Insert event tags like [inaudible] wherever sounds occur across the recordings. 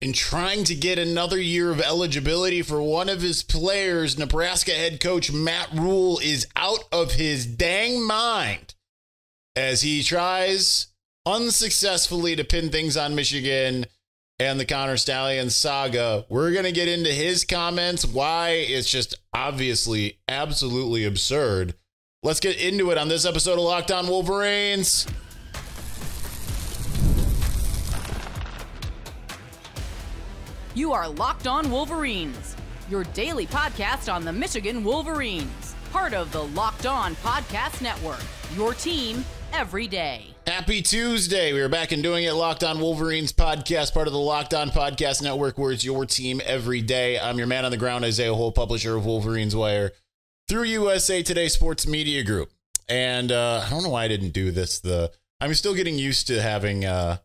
in trying to get another year of eligibility for one of his players, Nebraska head coach Matt Rhule is out of his dang mind as he tries unsuccessfully to pin things on Michigan and the Connor Stalions saga. We're going to get into his comments, why it's just obviously absolutely absurd. Let's get into it on this episode of Locked On Wolverines. You are Locked On Wolverines, your daily podcast on the Michigan Wolverines, part of the Locked On Podcast Network, your team every day. Happy Tuesday. We are back and doing it. Locked On Wolverines podcast, part of the Locked On Podcast Network, where it's your team every day. I'm your man on the ground, Isaiah Hole, publisher of Wolverines Wire through USA Today Sports Media Group. And uh, I don't know why I didn't do this. The I'm still getting used to having uh,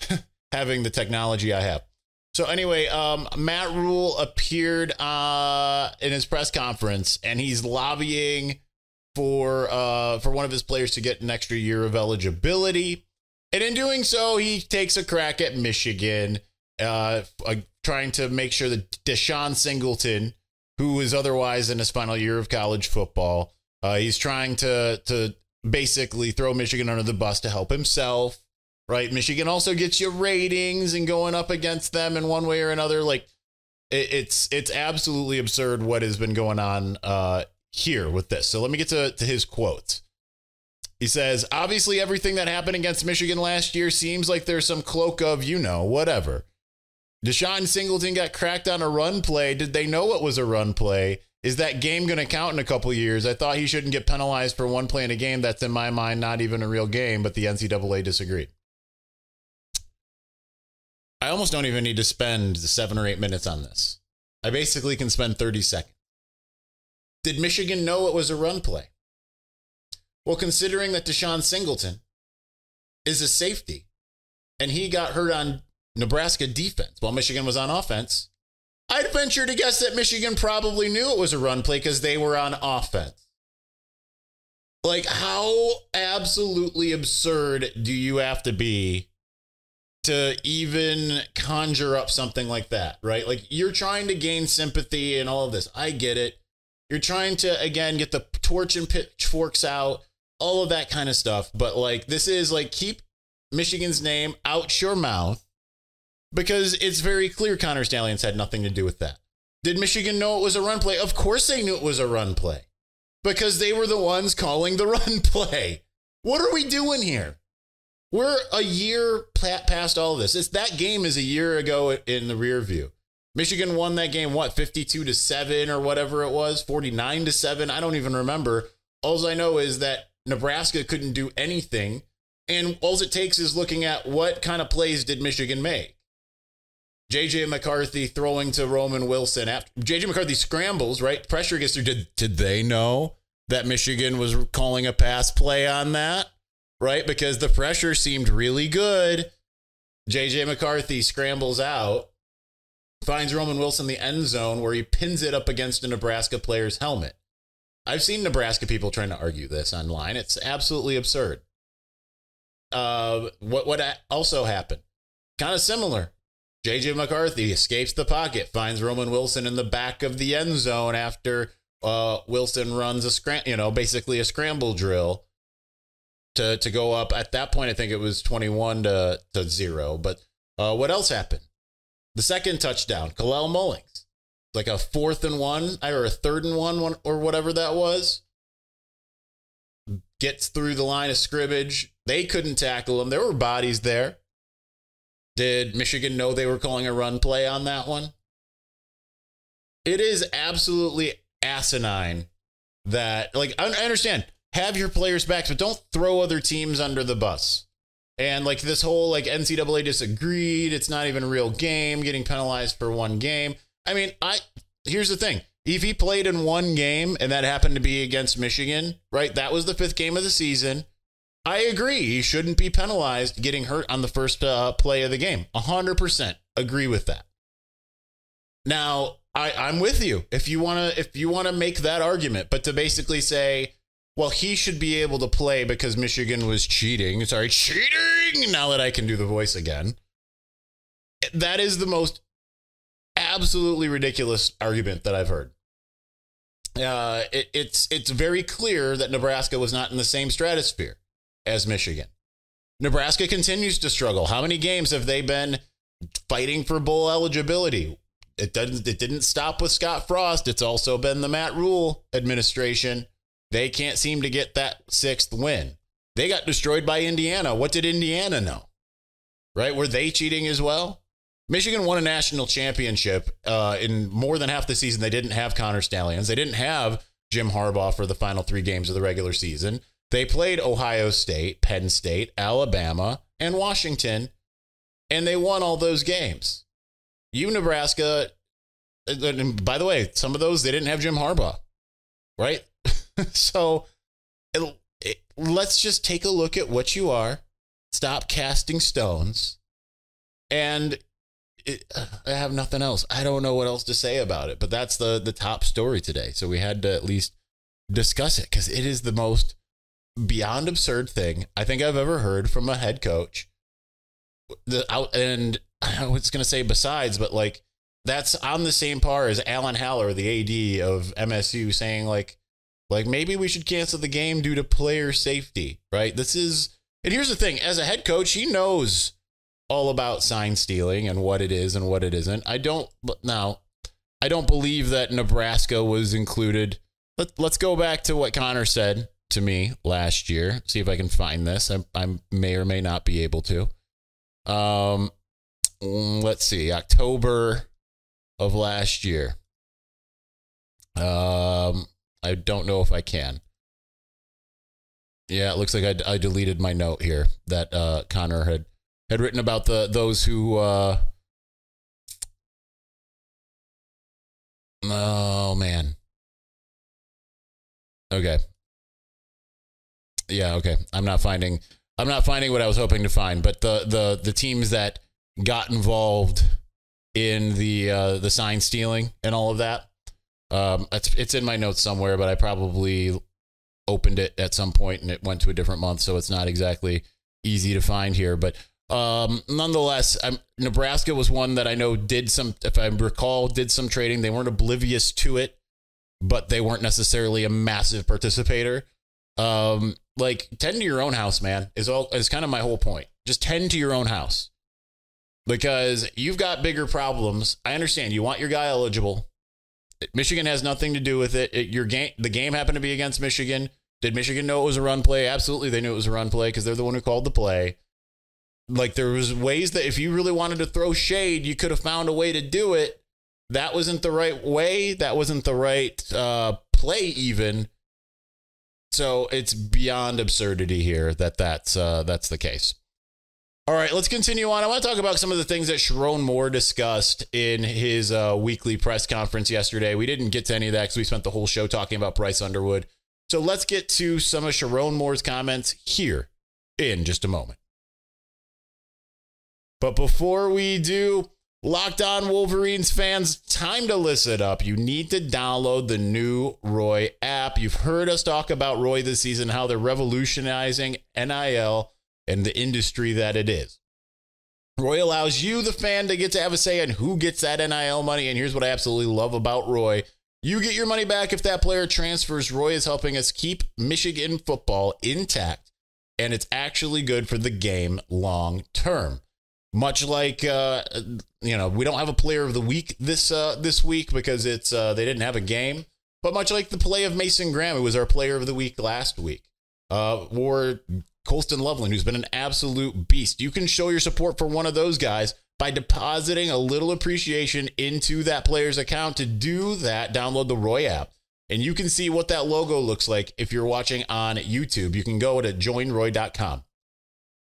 [laughs] having the technology I have. So anyway, um, Matt Rhule appeared uh, in his press conference, and he's lobbying for uh, for one of his players to get an extra year of eligibility. And in doing so, he takes a crack at Michigan, uh, trying to make sure that DeShon Singleton, who is otherwise in his final year of college football, uh, he's trying to to basically throw Michigan under the bus to help himself. Right? Michigan also gets you ratings and going up against them in one way or another. Like it, it's it's absolutely absurd what has been going on uh, here with this. So let me get to, to his quotes. He says, obviously, everything that happened against Michigan last year seems like there's some cloak of, you know, whatever. DeShon Singleton got cracked on a run play. Did they know it was a run play? Is that game going to count in a couple years? I thought he shouldn't get penalized for one play in a game that's, in my mind, not even a real game, but the NCAA disagreed. I almost don't even need to spend seven or eight minutes on this. I basically can spend 30 seconds. Did Michigan know it was a run play? Well, considering that DeShon Singleton is a safety and he got hurt on Nebraska defense while Michigan was on offense, I'd venture to guess that Michigan probably knew it was a run play because they were on offense. Like, how absolutely absurd do you have to be to even conjure up something like that, right? Like, you're trying to gain sympathy and all of this. I get it. You're trying to again get the torch and pitchforks out, all of that kind of stuff. But like this is like keep Michigan's name out your mouth because it's very clear Connor Stalions had nothing to do with that. Did Michigan know it was a run play? Of course they knew it was a run play because they were the ones calling the [laughs] run play. What are we doing here? We're a year past all this. It's that game is a year ago in the rear view. Michigan won that game, what, 52 to 7 or whatever it was, 49 to 7. I don't even remember. All I know is that Nebraska couldn't do anything. And all it takes is looking at what kind of plays did Michigan make. JJ McCarthy throwing to Roman Wilson after JJ McCarthy scrambles, right? Pressure gets through. Did, did they know that Michigan was calling a pass play on that? Right? Because the pressure seemed really good. JJ McCarthy scrambles out finds Roman Wilson the end zone where he pins it up against a Nebraska player's helmet. I've seen Nebraska people trying to argue this online. It's absolutely absurd. Uh, what what also happened? Kind of similar. JJ McCarthy escapes the pocket, finds Roman Wilson in the back of the end zone after uh, Wilson runs a scram, you know, basically a scramble drill to to go up. At that point, I think it was twenty one to to zero. But uh, what else happened? The second touchdown, Kalel Mullings, like a fourth and one or a third and one, one or whatever that was, gets through the line of scrimmage. They couldn't tackle him. There were bodies there. Did Michigan know they were calling a run play on that one? It is absolutely asinine that, like, I understand, have your players back, but don't throw other teams under the bus. And like this whole like NCAA disagreed, it's not even a real game, getting penalized for one game. I mean, I here's the thing. If he played in one game and that happened to be against Michigan, right? That was the fifth game of the season. I agree. He shouldn't be penalized getting hurt on the first uh, play of the game. 100% agree with that. Now, I, I'm with you. If you want to if you want to make that argument, but to basically say well, he should be able to play because Michigan was cheating. Sorry, cheating. Now that I can do the voice again. That is the most absolutely ridiculous argument that I've heard. Uh, it, it's it's very clear that Nebraska was not in the same stratosphere as Michigan. Nebraska continues to struggle. How many games have they been fighting for bowl eligibility? It doesn't. It didn't stop with Scott Frost. It's also been the Matt Rhule administration. They can't seem to get that sixth win. They got destroyed by Indiana. What did Indiana know? Right? Were they cheating as well? Michigan won a national championship uh, in more than half the season. They didn't have Connor Stalions. They didn't have Jim Harbaugh for the final three games of the regular season. They played Ohio State, Penn State, Alabama, and Washington, and they won all those games. You, Nebraska, and by the way, some of those they didn't have Jim Harbaugh, right? [laughs] so it, it, let's just take a look at what you are. Stop casting stones. And it, I have nothing else. I don't know what else to say about it, but that's the the top story today. So we had to at least discuss it because it is the most beyond absurd thing I think I've ever heard from a head coach. The out and I was going to say besides, but like that's on the same par as Alan Haller, the AD of MSU, saying like, like maybe we should cancel the game due to player safety, right? This is, and here's the thing: as a head coach, he knows all about sign stealing and what it is and what it isn't. I don't now. I don't believe that Nebraska was included. Let, let's go back to what Connor said to me last year. See if I can find this. I, I may or may not be able to. Um, let's see, October of last year. Um, I don't know if I can. Yeah, it looks like I, I deleted my note here that uh, Connor had had written about the those who. Uh, oh man. Okay. Yeah. Okay. I'm not finding. I'm not finding what I was hoping to find, but the the the teams that got involved in the uh, the sign stealing and all of that. Um, it's it's in my notes somewhere, but I probably opened it at some point and it went to a different month, so it's not exactly easy to find here. But um, nonetheless, I'm, Nebraska was one that I know did some, if I recall, did some trading. They weren't oblivious to it, but they weren't necessarily a massive participator. Um, like tend to your own house, man, is all is kind of my whole point. Just tend to your own house because you've got bigger problems. I understand you want your guy eligible. Michigan has nothing to do with it. it. Your game, the game happened to be against Michigan. Did Michigan know it was a run play? Absolutely, they knew it was a run play because they're the one who called the play. Like there was ways that if you really wanted to throw shade, you could have found a way to do it. That wasn't the right way. That wasn't the right uh, play, even. So it's beyond absurdity here that that's uh, that's the case. All right, let's continue on. I want to talk about some of the things that Sherrone Moore discussed in his uh, weekly press conference yesterday. We didn't get to any of that because we spent the whole show talking about Bryce Underwood. So let's get to some of Sherrone Moore's comments here in just a moment. But before we do, Locked On Wolverines fans, time to listen up. You need to download the new Roy app. You've heard us talk about Roy this season, how they're revolutionizing NIL and the industry that it is. Roy allows you, the fan, to get to have a say on who gets that NIL money. And here's what I absolutely love about Roy you get your money back if that player transfers. Roy is helping us keep Michigan football intact, and it's actually good for the game long term. Much like uh, you know, we don't have a player of the week this uh, this week because it's uh, they didn't have a game. But much like the play of Mason Graham, who was our player of the week last week, uh, or Colston Loveland, who's been an absolute beast. You can show your support for one of those guys by depositing a little appreciation into that player's account. To do that, download the Roy app. And you can see what that logo looks like if you're watching on YouTube. You can go to joinroy.com.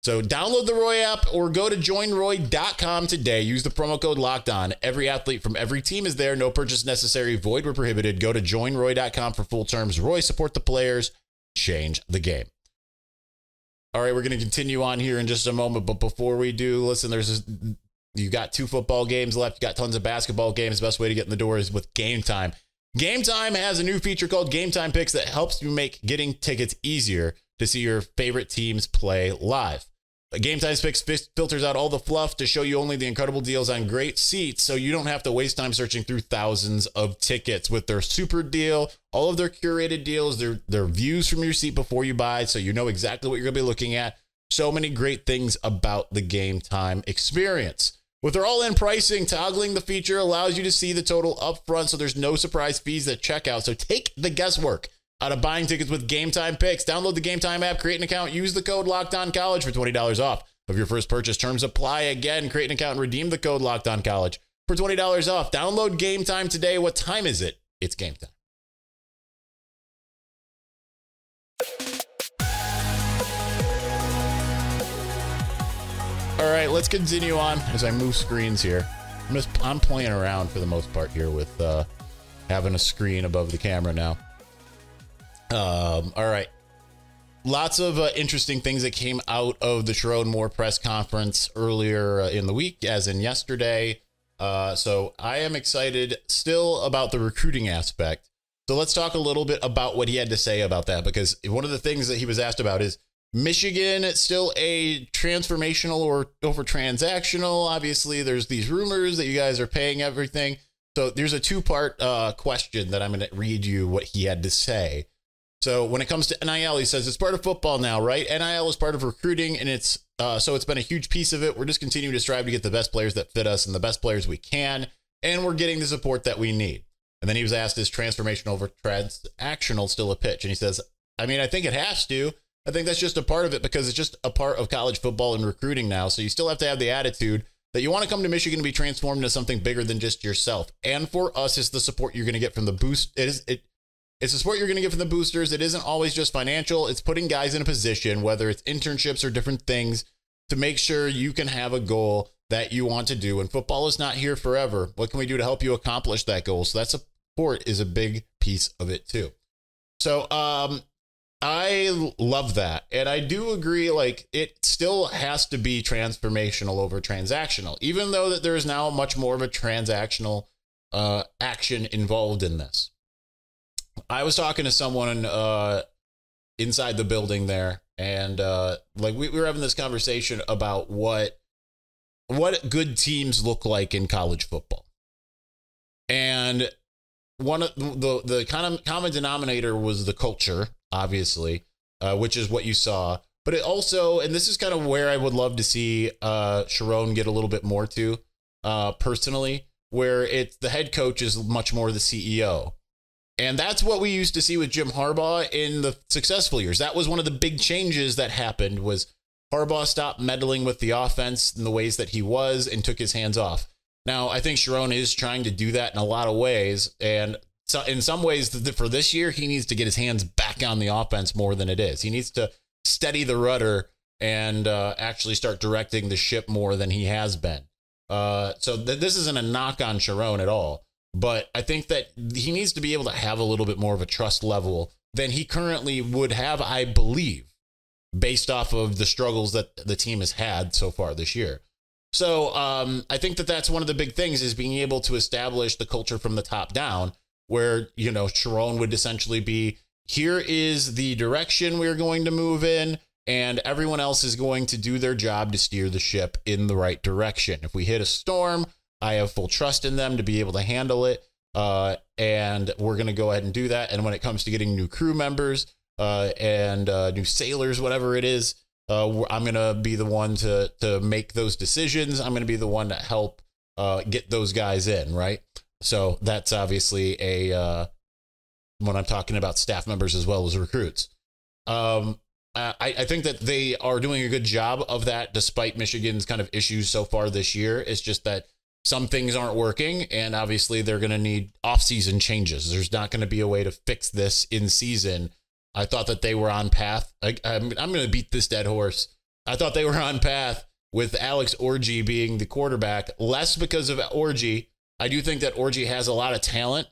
So download the Roy app or go to joinroy.com today. Use the promo code locked on. Every athlete from every team is there. No purchase necessary. Void where prohibited. Go to joinroy.com for full terms. Roy, support the players. Change the game. All right, we're going to continue on here in just a moment. But before we do, listen, there's you got two football games left. You got tons of basketball games. Best way to get in the door is with Game Time. Game Time has a new feature called Game Time Picks that helps you make getting tickets easier to see your favorite teams play live. Game Time Picks filters out all the fluff to show you only the incredible deals on great seats so you don't have to waste time searching through thousands of tickets with their super deal, all of their curated deals, their their views from your seat before you buy so you know exactly what you're going to be looking at. So many great things about the Game Time experience. With their all-in pricing, toggling the feature allows you to see the total upfront so there's no surprise fees at checkout. So take the guesswork out of buying tickets with Game Time Picks. Download the Game Time app, create an account, use the code Locked On College for $20 off of your first purchase. Terms apply again. Create an account and redeem the code Locked On College for $20 off. Download Game Time today. What time is it? It's game time. All right, let's continue on as I move screens here. I'm just I'm playing around for the most part here with uh, having a screen above the camera now. Um, all right. Lots of uh, interesting things that came out of the Sherrone Moore press conference earlier uh, in the week, as in yesterday. Uh, so I am excited still about the recruiting aspect. So let's talk a little bit about what he had to say about that, because one of the things that he was asked about is Michigan still a transformational or over transactional. Obviously, there's these rumors that you guys are paying everything. So there's a two part uh, question that I'm going to read you what he had to say. So when it comes to NIL, he says it's part of football now, right? NIL is part of recruiting, and it's uh, so it's been a huge piece of it. We're just continuing to strive to get the best players that fit us and the best players we can, and we're getting the support that we need. And then he was asked, "Is transformation over transactional still a pitch?" And he says, "I mean, I think it has to. I think that's just a part of it because it's just a part of college football and recruiting now. So you still have to have the attitude." That you want to come to Michigan to be transformed into something bigger than just yourself. And for us, is the support you're going to get from the boost. It is it it's a support you're going to get from the boosters. It isn't always just financial. It's putting guys in a position, whether it's internships or different things, to make sure you can have a goal that you want to do. And football is not here forever. What can we do to help you accomplish that goal? So that support is a big piece of it too. So um, I love that. And I do agree, like, it still has to be transformational over transactional, even though that there is now much more of a transactional uh, action involved in this. I was talking to someone uh, inside the building there, and uh, like we, we were having this conversation about what what good teams look like in college football, and one of the the kind of common denominator was the culture, obviously, uh, which is what you saw. But it also, and this is kind of where I would love to see uh, Sherrone get a little bit more to, uh, personally, where it's the head coach is much more the CEO and that's what we used to see with Jim Harbaugh in the successful years. That was one of the big changes that happened was Harbaugh stopped meddling with the offense in the ways that he was and took his hands off. Now, I think Sherrone is trying to do that in a lot of ways. And so in some ways, for this year, he needs to get his hands back on the offense more than it is. He needs to steady the rudder and uh, actually start directing the ship more than he has been. Uh, so th- this isn't a knock on Sherrone at all. But I think that he needs to be able to have a little bit more of a trust level than he currently would have, I believe, based off of the struggles that the team has had so far this year. So um, I think that that's one of the big things is being able to establish the culture from the top down, where you know Sherrone would essentially be here is the direction we're going to move in, and everyone else is going to do their job to steer the ship in the right direction. If we hit a storm, I have full trust in them to be able to handle it. Uh, and we're going to go ahead and do that. And when it comes to getting new crew members uh, and uh, new sailors, whatever it is, uh, I'm going to be the one to, to make those decisions. I'm going to be the one to help uh, get those guys in, right? So that's obviously a uh, when I'm talking about staff members as well as recruits. Um, I, I think that they are doing a good job of that despite Michigan's kind of issues so far this year. It's just that some things aren't working and obviously they're going to need off-season changes. There's not going to be a way to fix this in season. I thought that they were on path. I, am I'm, I'm going to beat this dead horse. I thought they were on path with alex orji being the quarterback less because of orji. I do think that orji has a lot of talent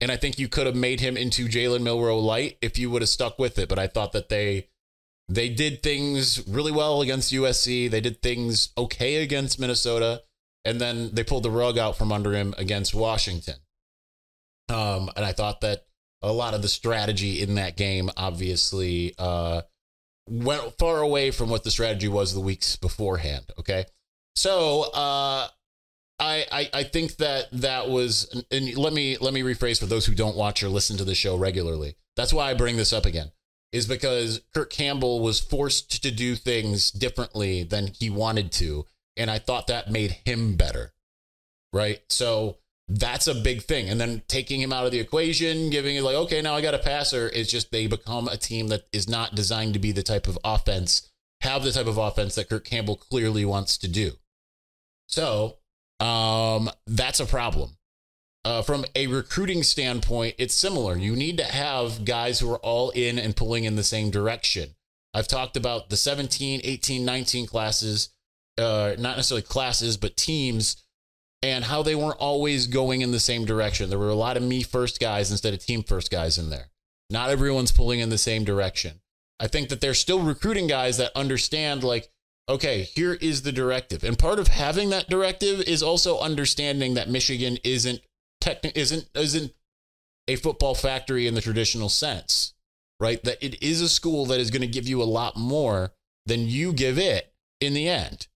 and i think you could have made him into jalen milroe light if you would have stuck with it but i thought that they they did things really well against usc they did things okay against minnesota and then they pulled the rug out from under him against Washington. Um, and I thought that a lot of the strategy in that game obviously uh, went far away from what the strategy was the weeks beforehand. Okay, so uh, I, I I think that that was, and let me let me rephrase for those who don't watch or listen to the show regularly. That's why I bring this up again, is because Kirk Campbell was forced to do things differently than he wanted to, and I thought that made him better, right? So that's a big thing. And then taking him out of the equation, giving it like, okay, now I got a passer. It's just they become a team that is not designed to be the type of offense, have the type of offense that Kirk Campbell clearly wants to do. So um, that's a problem. Uh, from a recruiting standpoint, it's similar. You need to have guys who are all in and pulling in the same direction. I've talked about the 17, 18, 19 classes, uh, not necessarily classes, but teams and how they weren't always going in the same direction. There were a lot of me first guys instead of team first guys in there. Not everyone's pulling in the same direction. I think that they're still recruiting guys that understand, like, okay, here is the directive. And part of having that directive is also understanding that Michigan isn't techni- isn't isn't a football factory in the traditional sense, right? That it is a school that is going to give you a lot more than you give it in the end.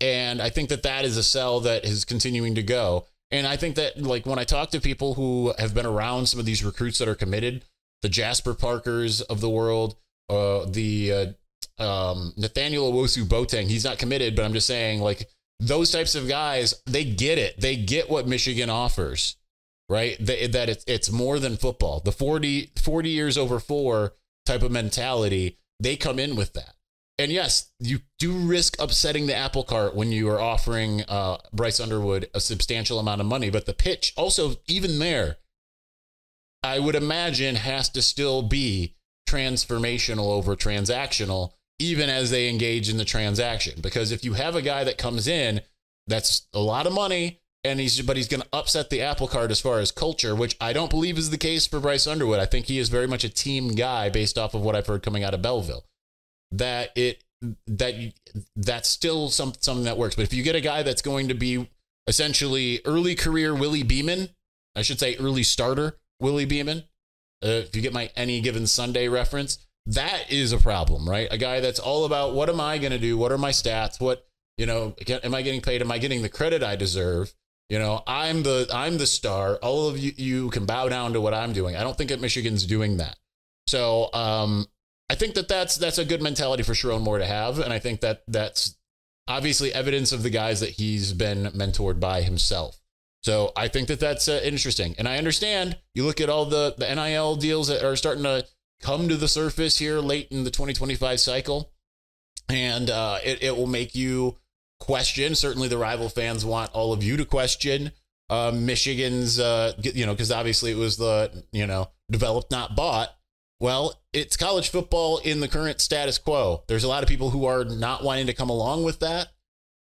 And I think that that is a sell that is continuing to go. And I think that, like, when I talk to people who have been around some of these recruits that are committed, the Jasper Parkers of the world, uh, the uh, um, Nathaniel Owusu Boateng, he's not committed, but I'm just saying, like, those types of guys, they get it. They get what Michigan offers, right? They, that it's, it's more than football. The 40, 40 years over four type of mentality, they come in with that and yes, you do risk upsetting the apple cart when you are offering uh, Bryce Underwood a substantial amount of money. But the pitch, also, even there, I would imagine has to still be transformational over transactional, even as they engage in the transaction. Because if you have a guy that comes in, that's a lot of money, and he's but he's going to upset the apple cart as far as culture, which I don't believe is the case for Bryce Underwood. I think he is very much a team guy based off of what I've heard coming out of Belleville that it that that's still some, something that works. But if you get a guy that's going to be essentially early career Willie Beamen, I should say early starter Willie Beamen, uh, if you get my any given Sunday reference, that is a problem, right? A guy that's all about what am I going to do? What are my stats? What you know? Am I getting paid? Am I getting the credit I deserve? You know, I'm the I'm the star. All of you you can bow down to what I'm doing. I don't think that Michigan's doing that. So um, I think that that's that's a good mentality for Sherrone Moore to have, and I think that that's obviously evidence of the guys that he's been mentored by himself. So I think that that's uh, interesting, and I understand. You look at all the the NIL deals that are starting to come to the surface here late in the 2025 cycle, and uh, it it will make you question. Certainly, the rival fans want all of you to question uh, Michigan's, uh, you know, because obviously it was the you know developed not bought well, it's college football in the current status quo. There's a lot of people who are not wanting to come along with that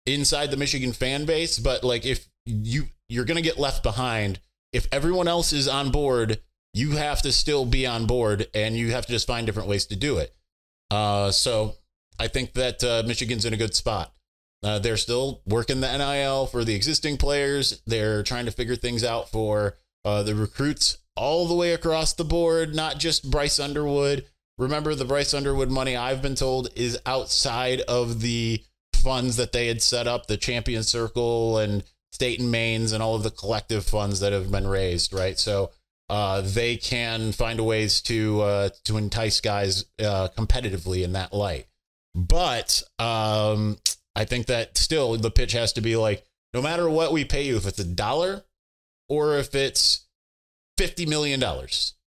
inside the Michigan fan base, but like if you you're going to get left behind if everyone else is on board, you have to still be on board and you have to just find different ways to do it. Uh, so I think that uh, Michigan's in a good spot. Uh, they're still working the NIL for the existing players. They're trying to figure things out for uh, the recruits all the way across the board, not just Bryce Underwood. Remember, the Bryce Underwood money I've been told is outside of the funds that they had set up, the Champion Circle and State and Mains and all of the collective funds that have been raised, right? So uh, they can find ways to uh, to entice guys uh, competitively in that light. But um, I think that still the pitch has to be like, no matter what we pay you, if it's a dollar or if it's $50 million,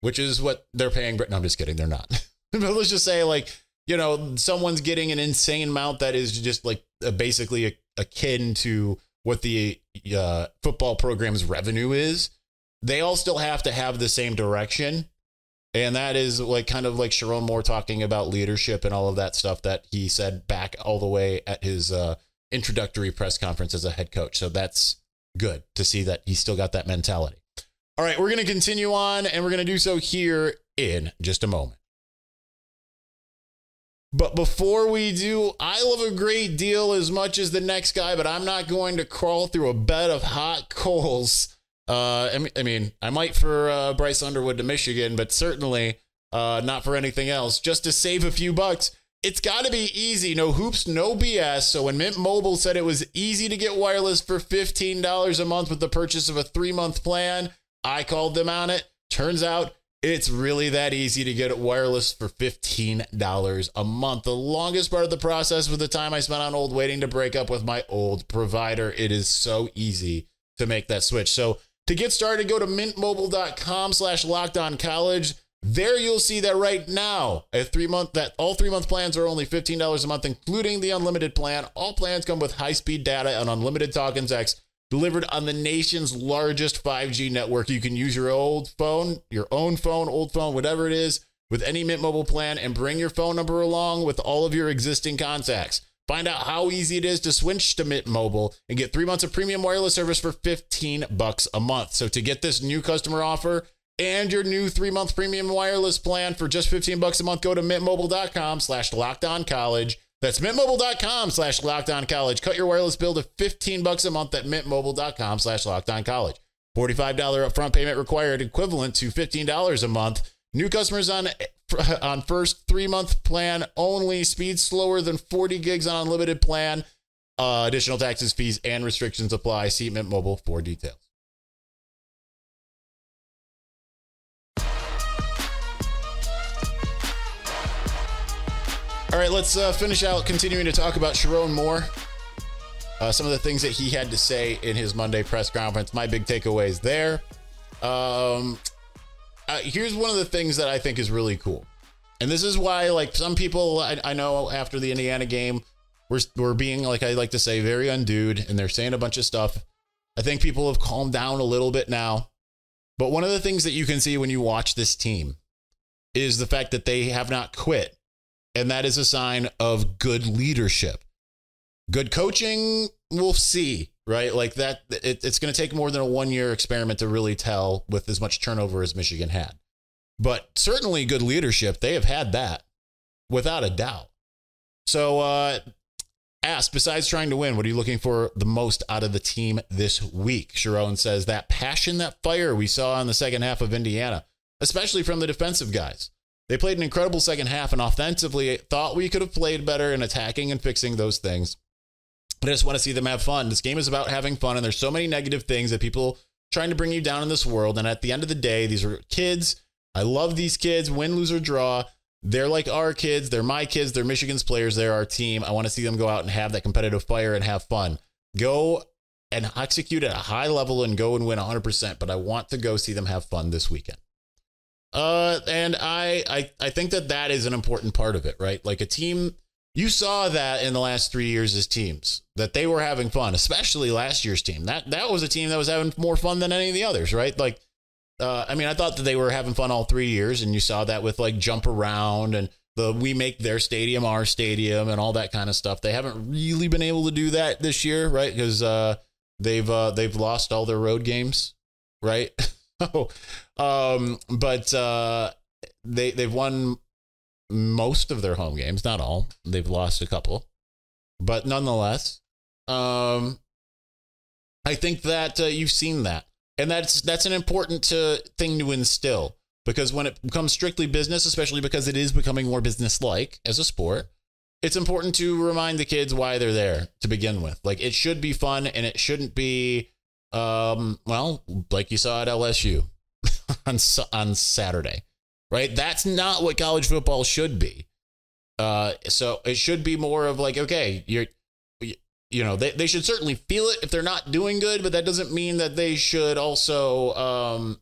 which is what they're paying. No, I'm just kidding. They're not. [laughs] but let's just say, like, you know, someone's getting an insane amount that is just like uh, basically akin to what the uh, football program's revenue is. They all still have to have the same direction. And that is like kind of like Sherrone Moore talking about leadership and all of that stuff that he said back all the way at his uh, introductory press conference as a head coach. So that's good to see that he still got that mentality. All right, we're going to continue on and we're going to do so here in just a moment. But before we do, I love a great deal as much as the next guy, but I'm not going to crawl through a bed of hot coals. Uh, I mean, I might for uh, Bryce Underwood to Michigan, but certainly uh, not for anything else. Just to save a few bucks, it's got to be easy. No hoops, no BS. So when Mint Mobile said it was easy to get wireless for $15 a month with the purchase of a three month plan, I called them on it. Turns out it's really that easy to get wireless for $15 a month. The longest part of the process was the time I spent on old waiting to break up with my old provider. It is so easy to make that switch. So to get started, go to mintmobile.com slash college. There you'll see that right now, a three month that all three month plans are only $15 a month, including the unlimited plan. All plans come with high speed data and unlimited talk and text delivered on the nation's largest 5G network. You can use your old phone, your own phone, old phone, whatever it is, with any Mint Mobile plan and bring your phone number along with all of your existing contacts. Find out how easy it is to switch to Mint Mobile and get 3 months of premium wireless service for 15 bucks a month. So to get this new customer offer and your new 3-month premium wireless plan for just 15 bucks a month, go to mintmobile.com slash college that's mintmobile.com slash college. Cut your wireless bill to 15 bucks a month at mintmobile.com slash college. $45 upfront payment required, equivalent to $15 a month. New customers on on first three month plan only. Speed slower than 40 gigs on unlimited plan. Uh, additional taxes, fees, and restrictions apply. See Mint Mobile for details. All right, let's uh, finish out continuing to talk about Sherrone Moore. Uh, some of the things that he had to say in his Monday press conference. My big takeaways there. Um, uh, here's one of the things that I think is really cool. And this is why, like, some people I, I know after the Indiana game were, were being, like, I like to say, very undued and they're saying a bunch of stuff. I think people have calmed down a little bit now. But one of the things that you can see when you watch this team is the fact that they have not quit and that is a sign of good leadership. Good coaching, we'll see, right? Like that, it, it's going to take more than a one year experiment to really tell with as much turnover as Michigan had. But certainly good leadership, they have had that without a doubt. So, uh, asked, besides trying to win, what are you looking for the most out of the team this week? Sherrone says that passion, that fire we saw in the second half of Indiana, especially from the defensive guys. They played an incredible second half and offensively thought we could have played better in attacking and fixing those things. But I just want to see them have fun. This game is about having fun, and there's so many negative things that people trying to bring you down in this world. And at the end of the day, these are kids. I love these kids, win, lose, or draw. They're like our kids. They're my kids. They're Michigan's players. They're our team. I want to see them go out and have that competitive fire and have fun. Go and execute at a high level and go and win 100%. But I want to go see them have fun this weekend. Uh, and I, I, I think that that is an important part of it, right? Like a team, you saw that in the last three years as teams that they were having fun, especially last year's team. That that was a team that was having more fun than any of the others, right? Like, uh, I mean, I thought that they were having fun all three years, and you saw that with like jump around and the we make their stadium our stadium and all that kind of stuff. They haven't really been able to do that this year, right? Because uh, they've uh, they've lost all their road games, right? [laughs] [laughs] um, but uh, they they've won most of their home games, not all. They've lost a couple, but nonetheless, um, I think that uh, you've seen that, and that's that's an important uh, thing to instill because when it becomes strictly business, especially because it is becoming more business-like as a sport, it's important to remind the kids why they're there to begin with. Like it should be fun, and it shouldn't be um, well, like you saw at LSU [laughs] on on Saturday, right? That's not what college football should be. Uh, so it should be more of like, okay, you're, you know, they, they should certainly feel it if they're not doing good, but that doesn't mean that they should also um,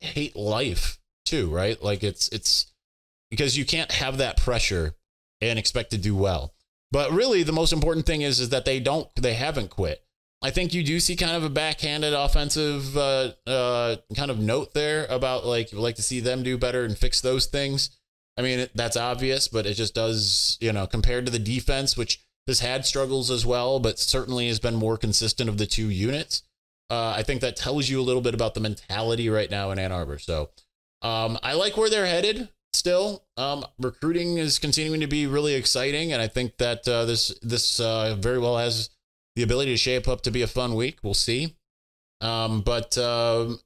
hate life too, right? Like it's it's because you can't have that pressure and expect to do well. But really, the most important thing is is that they don't they haven't quit. I think you do see kind of a backhanded offensive uh, uh, kind of note there about like you would like to see them do better and fix those things. I mean, that's obvious, but it just does, you know, compared to the defense, which has had struggles as well, but certainly has been more consistent of the two units. Uh, I think that tells you a little bit about the mentality right now in Ann Arbor. So um, I like where they're headed still. Um, recruiting is continuing to be really exciting, and I think that uh, this this uh, very well has the ability to shape up to be a fun week. We'll see. Um, but um,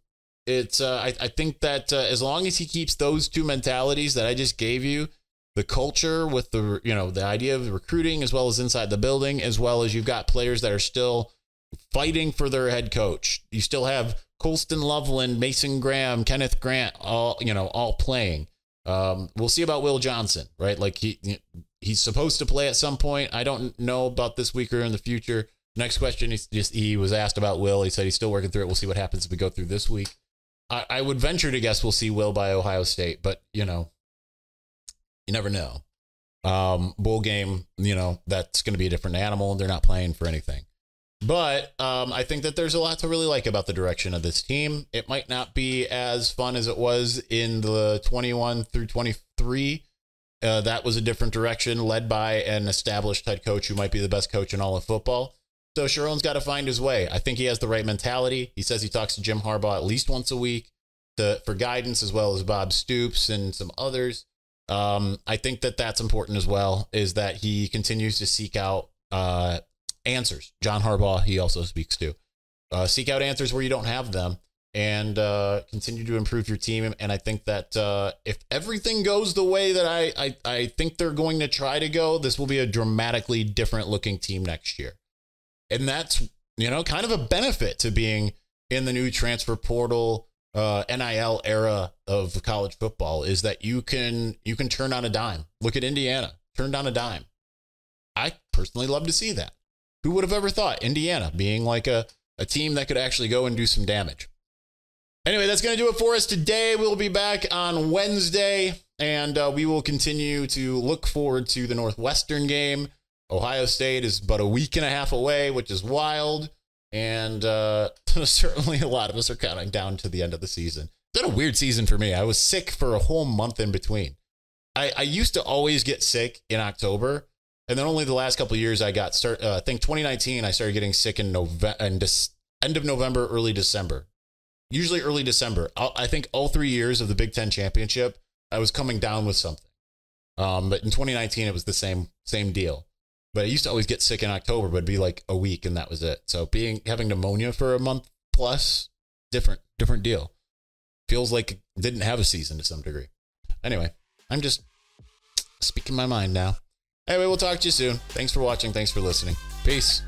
it's uh, I, I think that uh, as long as he keeps those two mentalities that I just gave you, the culture with the you know the idea of recruiting as well as inside the building as well as you've got players that are still fighting for their head coach. You still have Colston Loveland, Mason Graham, Kenneth Grant, all you know, all playing. Um, we'll see about Will Johnson, right? Like he he's supposed to play at some point. I don't know about this week or in the future. Next question, he's just he was asked about Will. He said he's still working through it. We'll see what happens if we go through this week. I, I would venture to guess we'll see Will by Ohio State, but you know, you never know. Um, bowl game, you know, that's going to be a different animal. And they're not playing for anything. But um, I think that there's a lot to really like about the direction of this team. It might not be as fun as it was in the 21 through 23. Uh, that was a different direction led by an established head coach who might be the best coach in all of football. So Sherrone's got to find his way. I think he has the right mentality. He says he talks to Jim Harbaugh at least once a week to, for guidance, as well as Bob Stoops and some others. Um, I think that that's important as well. Is that he continues to seek out uh, answers. John Harbaugh, he also speaks to. Uh, seek out answers where you don't have them and uh, continue to improve your team. And I think that uh, if everything goes the way that I, I, I think they're going to try to go, this will be a dramatically different looking team next year. And that's, you know, kind of a benefit to being in the new transfer portal uh, NIL era of college football is that you can you can turn on a dime. Look at Indiana, turned on a dime. I personally love to see that. Who would have ever thought Indiana being like a, a team that could actually go and do some damage? Anyway, that's going to do it for us today. We'll be back on Wednesday and uh, we will continue to look forward to the Northwestern game. Ohio State is but a week and a half away, which is wild. And uh, [laughs] certainly a lot of us are counting down to the end of the season. It's been a weird season for me. I was sick for a whole month in between. I, I used to always get sick in October, and then only the last couple years I got start. Uh, I think 2019 I started getting sick in November and De- end of November, early December. Usually early December. i I think all three years of the Big Ten championship, I was coming down with something. Um, but in 2019 it was the same same deal. But I used to always get sick in October, but it'd be like a week and that was it. So being having pneumonia for a month plus, different different deal. Feels like it didn't have a season to some degree. Anyway, I'm just speaking my mind now. Anyway, we'll talk to you soon. Thanks for watching. Thanks for listening. Peace.